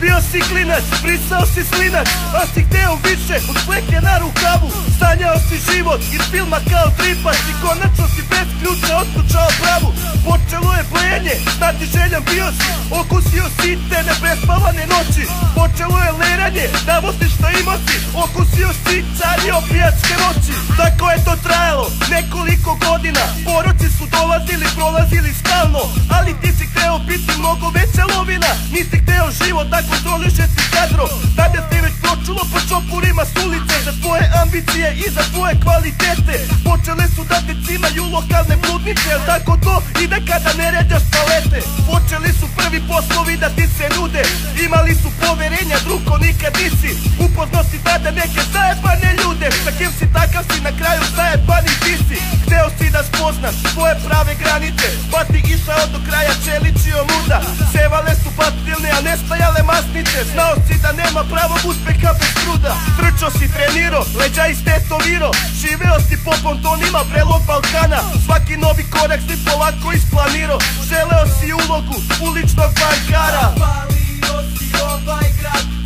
Bio si klinac, brisao si slinac A si hteo više od fleke na rukavu. Sanjao si život iz filma kao tripac I konačno si bez ključa otključao pravu Počelo je bljenje, znati željan bio si. Okusio si te neprespavane noći. Počelo je leranje, davo si što imao si. Okusio si cari opijačke noći. Tako je to trajalo, nekoliko godina. Poroci su dolazili, prolazili stalno. Ali ti si hteo biti mnogo veća lovina. Nisi hteo život da kontroliše si kadro. Tada ti ambicije i za tvoje kvalitete. Počele su da te cimaju lokalne bludnice tako to? Ide kada ne ređaš palete. Počeli su prvi poslovi da ti se nude. Imali su poverenja, drugo nikad nisi. Upoznao si tada neke zajebane ljude. Sa kim si takav si na kraju zajebani ti si познат Твоје праве граните. Пати и са од до краја челичио муда Севале су патилни, а не стајале масните. Знао си да нема право успеха без труда. Трчо си трениро, стето виро Живео си по понтонима, прелог Балкана. Сваки нови корак си полако испланиро. Желео си улогу уличног банкара Палио си овај град.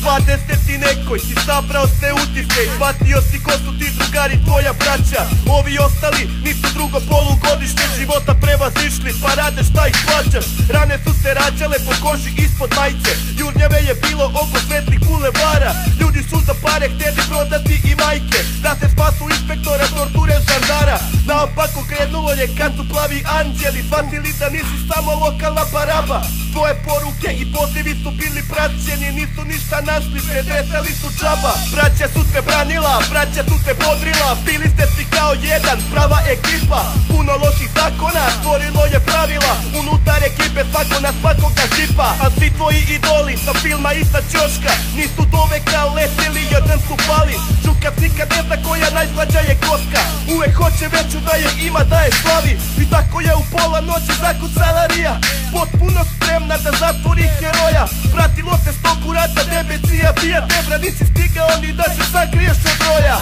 Nu U dvadeseti nekoj si sabrao sve utise I shvatio si ko su ti drugari tvoja braća. Ovi ostali nisu drugo polugodište života prevazišli Pa rade šta ih plaćaš. Rane su se rađale po koži ispod majice. Jurnjave je bilo oko svetlih bulevara Ljudi su za pare htjeli prodati i majke Da se spasu inspektora torture žandara Naopako krenulo je kad su plavi anđeli Shvatili da nisi samo lokalna baraba Tvoje poruke i pozivi su bili praćeni Nisu ništa našli, predresali su džaba. Braća su te branila, braća su te bodrila Bili ste svi kao jedan, prava ekipa. Puno loših zakona, stvorilo je pravila Unutar ekipe svako na svakoga žipa. A svi tvoji idoli sa filma i sa ćoška Nisu do veka letili, jedan su pali. Čukac nikad ne zna koja najslađa je koska. Uvek hoće veću da je ima, da je slavi. I tako je u pola noći zakucala Rija Potpuno spremna da zatvori heroja. Pratilo se stoku rata, debecija bija Debra nisi stigao ni da se sakriješ od broja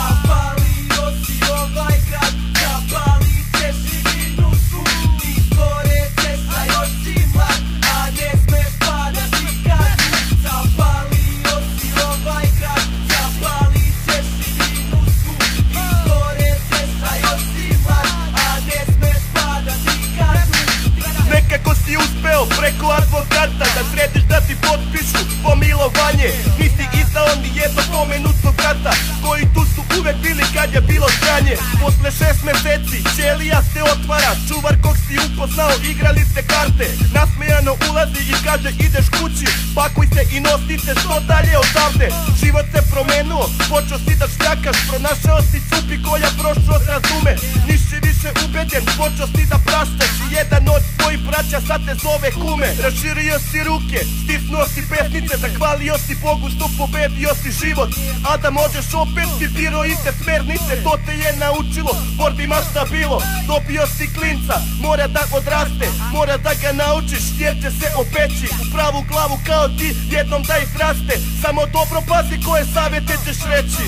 advokata Da središ da ti potpišu pomilovanje. Nisi izdao ni jedno pomenutog brata Koji tu su uvek bili kad je bilo stranje Posle šest meseci ćelija se otvara Čuvar kog si upoznao igrali ste karte. Nasmejano ulazi kaže ideš kući Pakuj se i nosite što dalje odavde Život se promenuo, počeo si da šljakaš Pronašao si cupi koja prošlost razume. Nisi više ubeđen, počeo si da praštaš I jedan od tvojih braća sad te zove kume. Raširio si ruke, stisnuo si pesnice Zahvalio si Bogu što pobedio si život. A da možeš opet si biro iste smernice To te je naučilo, borbi ma šta bilo. Dobio si klinca, mora da odraste Mora da ga naučiš jer će se opeći U pravu glavu kao ti, jednom da ih raste Samo dobro pazi koje savjete ćeš reći